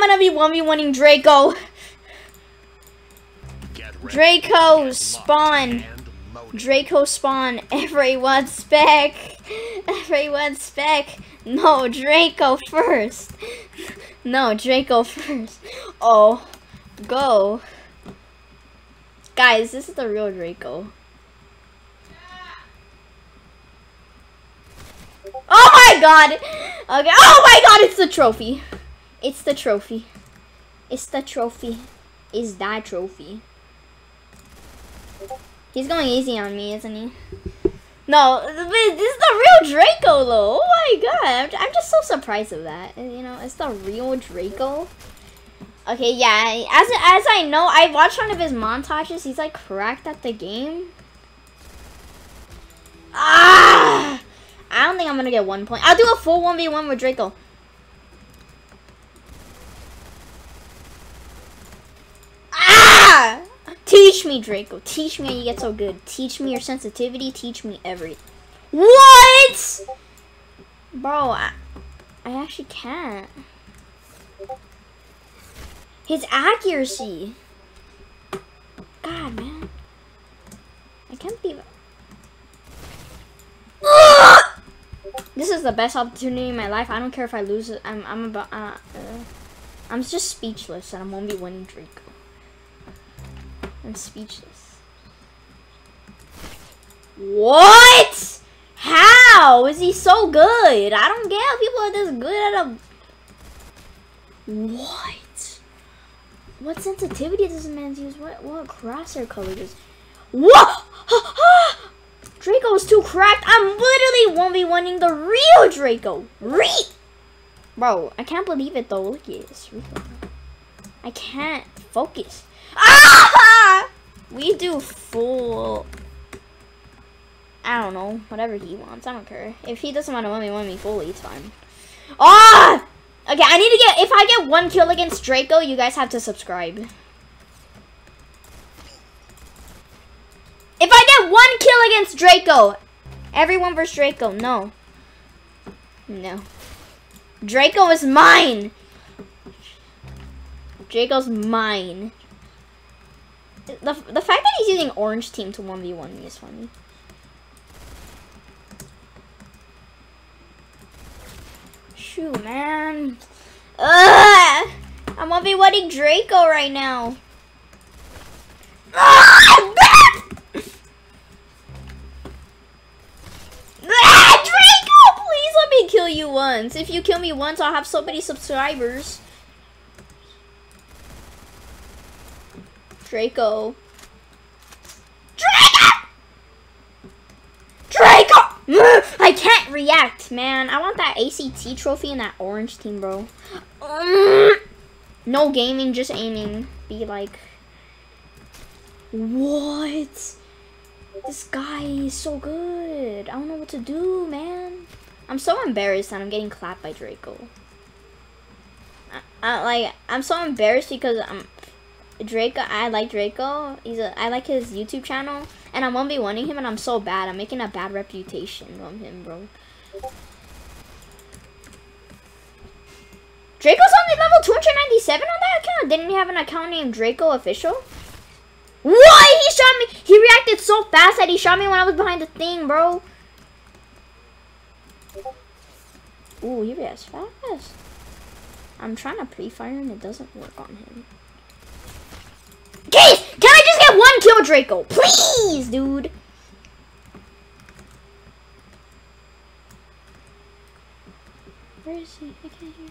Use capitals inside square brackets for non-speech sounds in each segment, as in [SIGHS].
I'm gonna be 1v1ing Draco. Draco spawn. Draco spawn. [LAUGHS] Everyone spec. Everyone spec. No, Draco first. No, Draco first. Oh, go. Guys, this is the real Draco. Oh my god! Okay. Oh my god, it's the trophy. It's the trophy. It's the trophy. Is that trophy? He's going easy on me, isn't he? No, this is the real Draco though. Oh my god, I'm, just so surprised of that. You know, it's the real Draco. Okay, yeah, as, as I know, I watched one of his montages. He's like cracked at the game. Ah! I don't think I'm gonna get one point. I'll do a full 1v1 with Draco. Ah! Teach me, Draco. Teach me how you get so good. Teach me your sensitivity. Teach me everything. What? Bro, I, I actually can't. His accuracy. God, man. I can't believe [LAUGHS] This is the best opportunity in my life. I don't care if I lose it. I'm, I'm about, uh, uh, I'm just speechless and I'm only winning Draco. I'm speechless. What? How is he so good? I don't get how people are this good at a... What? What sensitivity does this man use? What, what crosshair color does... What? [GASPS] Draco is too cracked. I'm literally 1v1ing the real Draco. Re Bro, I can't believe it though. Look at this. I can't focus. Ah! We do full... I don't know. Whatever he wants. I don't care. If he doesn't want to 1v1 me fully, it's fine. Ah! Okay, I need to get... If I get one kill against Draco, you guys have to subscribe. If I get one kill against Draco, everyone versus Draco, no. No. Draco is mine. Draco's mine. The, the fact that he's using orange team to 1v1 me is funny. Shoot, man. Ugh! I'm 1v1ing Draco right now. [LAUGHS] Ah! Draco, please let me kill you once. If you kill me once, I'll have so many subscribers. Draco. Draco! Draco! Mm, I can't react, man. I want that ACT trophy and that orange team, bro. Mm. No gaming, just aiming. Be like... What? This guy is so good. I don't know what to do, man. I'm so embarrassed that I'm getting clapped by Draco. I, I, like, I'm so embarrassed because I'm Draco. I like Draco. He's a. I like his YouTube channel, and I'm 1v1ing him, and I'm so bad. I'm making a bad reputation of him, bro. Draco's only level 297 on that account. Didn't he have an account named Draco Official? What? He shot me. He reacted so fast that he shot me when I was behind the thing, bro. Ooh, he reacts fast. I'm trying to pre-fire and it doesn't work on him. Case! Can I just get one kill, Draco? Please, dude! Where is he? I can't hear.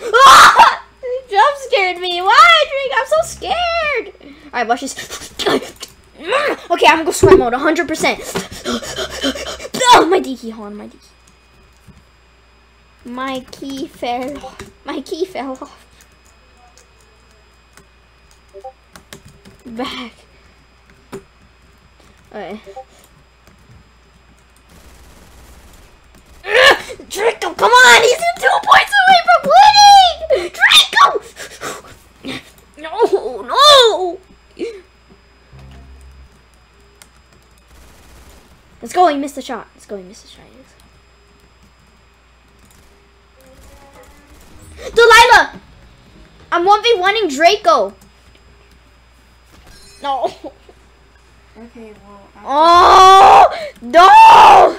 [LAUGHS] Ah! Jump scared me. Why, Draco? I'm so scared. All right, watch this. [LAUGHS] Okay, I'm gonna go sweat mode 100%. [GASPS] Oh, my key on my key. My key fell. My key fell off. Back. Okay. [LAUGHS] Draco, come on! He's two points away from winning! Draco! [SIGHS] No, no! Let's go, he missed the shot. Let's go, he missed the shot. Delilah! I'm 1v1ing Draco. No. Okay, well, Oh no!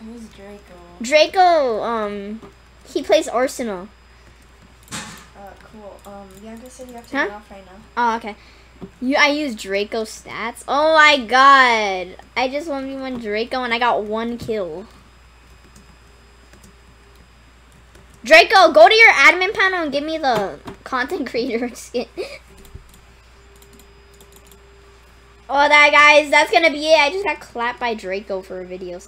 who's Draco? Draco, um, he plays Arsenal. Uh, cool. Um, Bianca said you have to Huh? get off right now. Oh, okay. You, I use Draco stats. Oh my god! I just 1v1 Draco and I got one kill. Draco, go to your admin panel and give me the content creator [LAUGHS] skin. Oh, that guys, that's gonna be it. I just got clapped by Draco for a video.